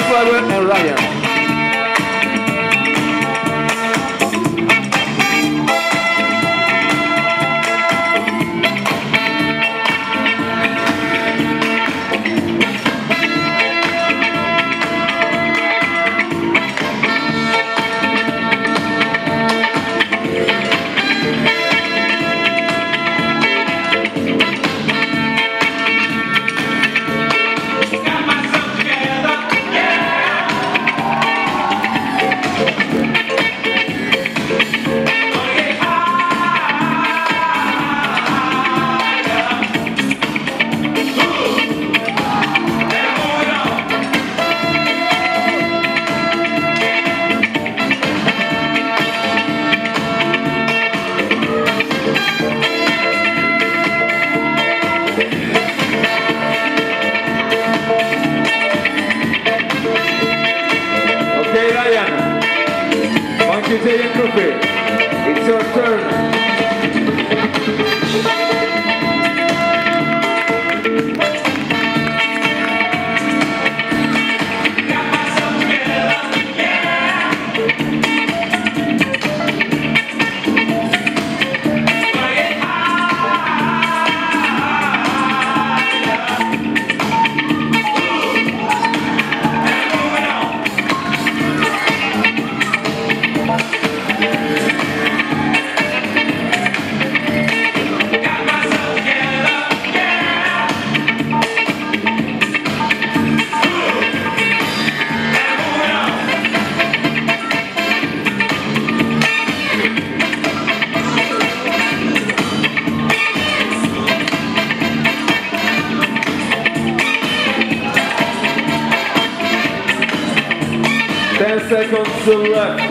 Flower and Ryan. 10 seconds to left.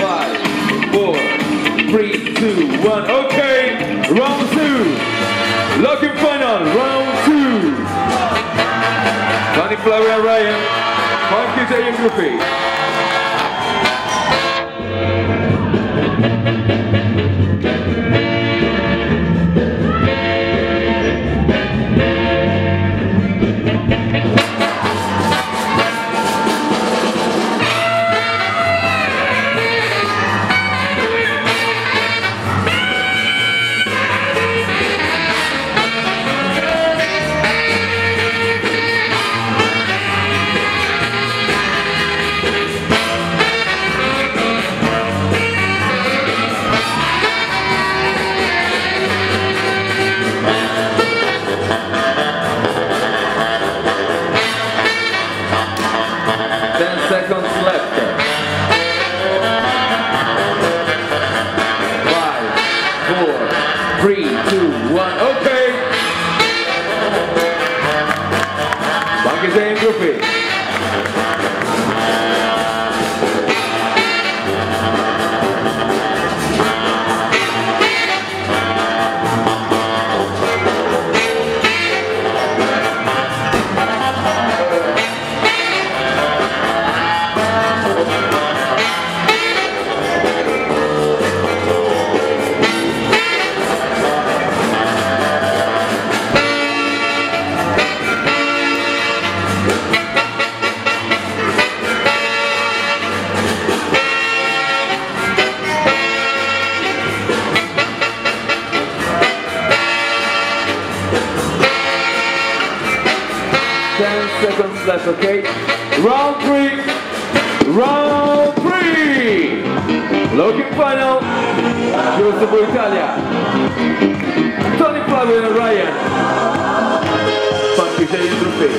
Five, four, three, two, one. Okay, round two. Locking final, round two. Tony Flower and Ryan, Mark Guitar and Groofy. Three, two, one, okay. Buckets and Groofy. 10 seconds left, okay? Round three. Round three. Locking final. Giuseppe Italia. Tony Flavio and Ryan. Thank you, Jay Trofeo.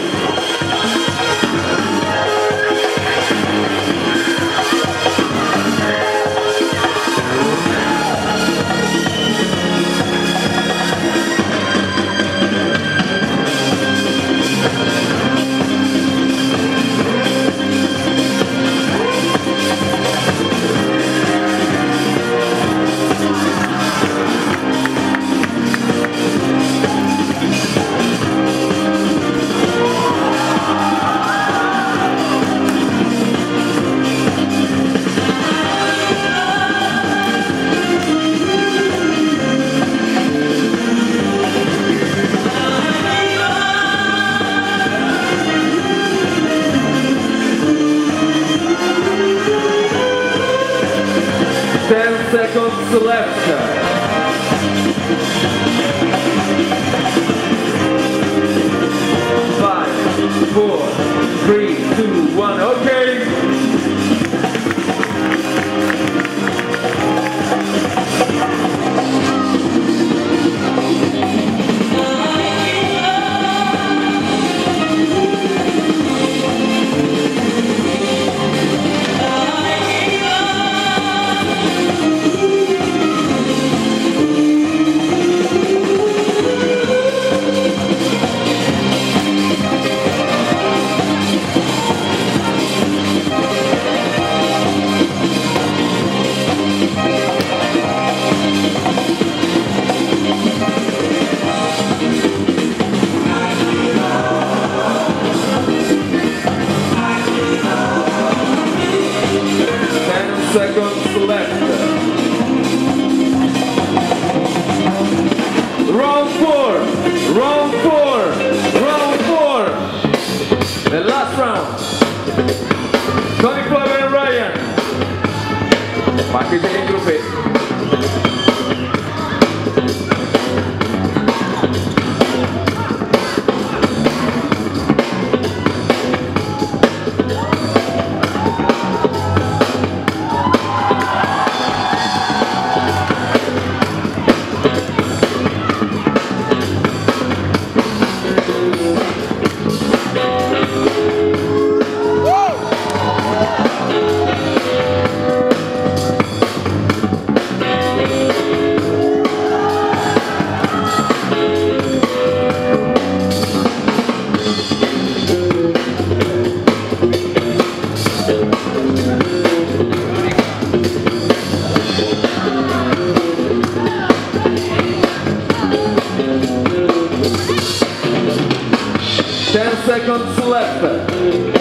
Second. Seconds left.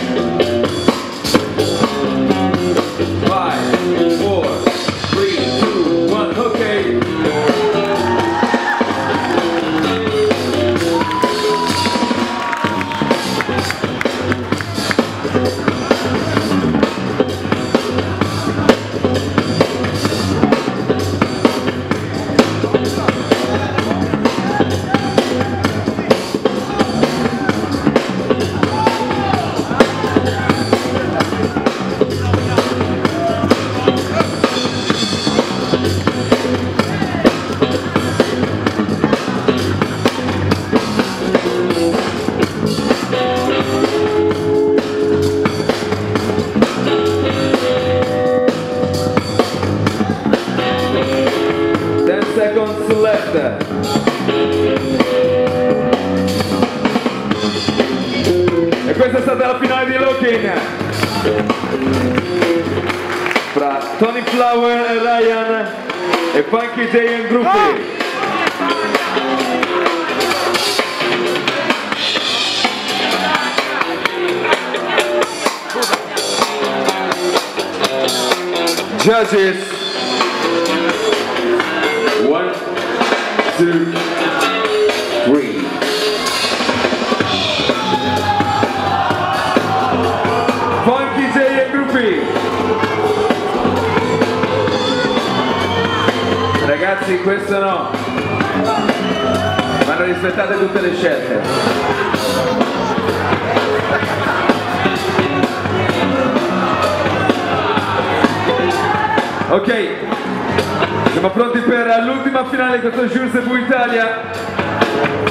Ryan e Funky J and Groofy. Judges. One, two, questo no. Vanno rispettate tutte le scelte. Ok, siamo pronti per l'ultima finale contro Jules Italia.